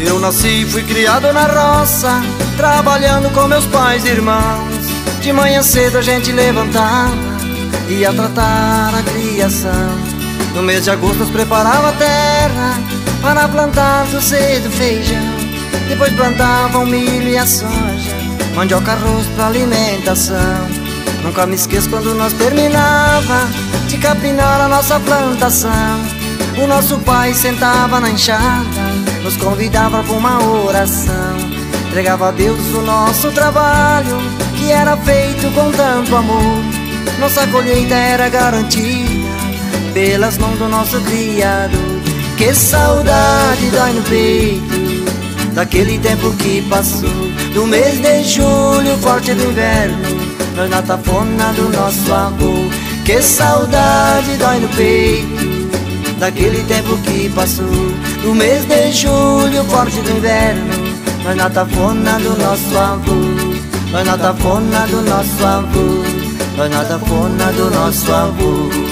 Eu nasci e fui criado na roça, trabalhando com meus pais e irmãos. De manhã cedo a gente levantava, ia tratar a criação. No mês de agosto nós preparava a terra para plantar do cedo feijão. Depois plantavam milho e a soja, mandioca arroz para alimentação. Nunca me esqueço quando nós terminava de capinar a nossa plantação. O nosso pai sentava na enxada nos convidava para uma oração. Entregava a Deus o nosso trabalho, que era feito com tanto amor. Nossa colheita era garantida pelas mãos do nosso Criador. Que saudade dói no peito daquele tempo que passou. Do mês de julho, forte do inverno, nós na tafona do nosso amor. Que saudade dói no peito daquele tempo que passou. No mês de julho, forte do inverno, nós na tafona do nosso avô. Nós na tafona do nosso avô. Nós na tafona do nosso avô.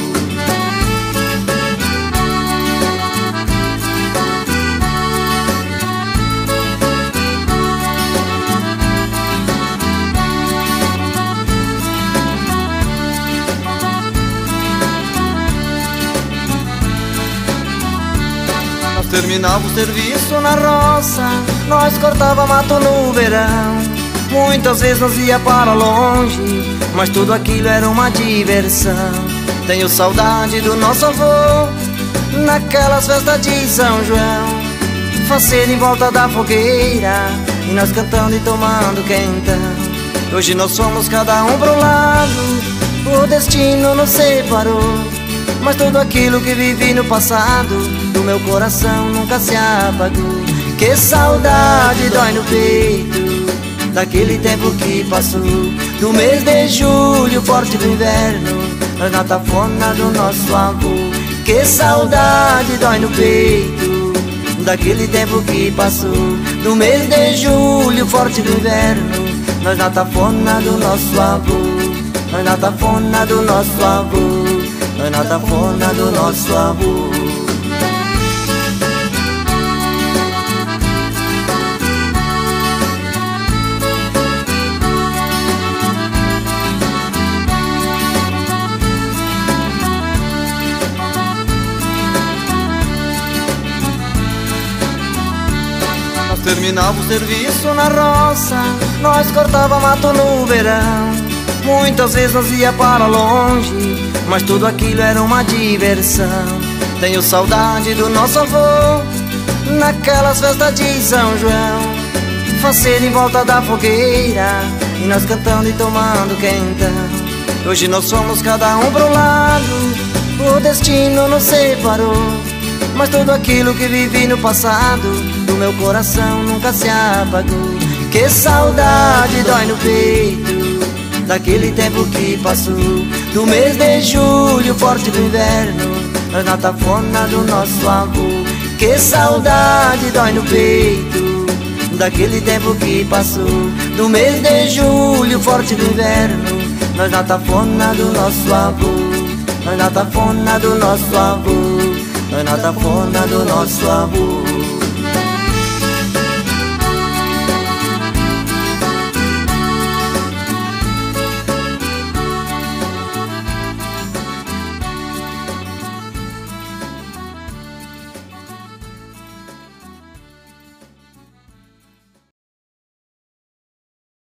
Terminava o serviço na roça, nós cortava mato no verão. Muitas vezes nós ia para longe, mas tudo aquilo era uma diversão. Tenho saudade do nosso avô, naquelas festas de São João. Faceiro em volta da fogueira, e nós cantando e tomando quentão. Hoje nós somos cada um pro lado, o destino nos separou. Mas tudo aquilo que vivi no passado Do meu coração nunca se apagou. Que saudade dói no peito Daquele tempo que passou. Do mês de julho, forte do inverno na tafona do nosso avô. Que saudade dói no peito Daquele tempo que passou. Do mês de julho, forte do inverno Nós na tafona do nosso avô. Nós na tafona do nosso avô é na tafona do nosso amor. Nós terminava o serviço na roça Nós cortava mato no verão Muitas vezes nós ia para longe mas tudo aquilo era uma diversão. Tenho saudade do nosso avô, naquelas festas de São João. Faceiro em volta da fogueira, e nós cantando e tomando quentão. Hoje nós somos cada um pro lado, o destino nos separou. Mas tudo aquilo que vivi no passado, do meu coração nunca se apagou. Que saudade dói no peito daquele tempo que passou Do mês de julho, forte do inverno na tafona do nosso avô. Que saudade dói no peito. Daquele tempo que passou Do mês de julho, forte do inverno Nós na tafona do nosso avô. Nós na tafona do nosso avô. Nós na tafona do nosso avô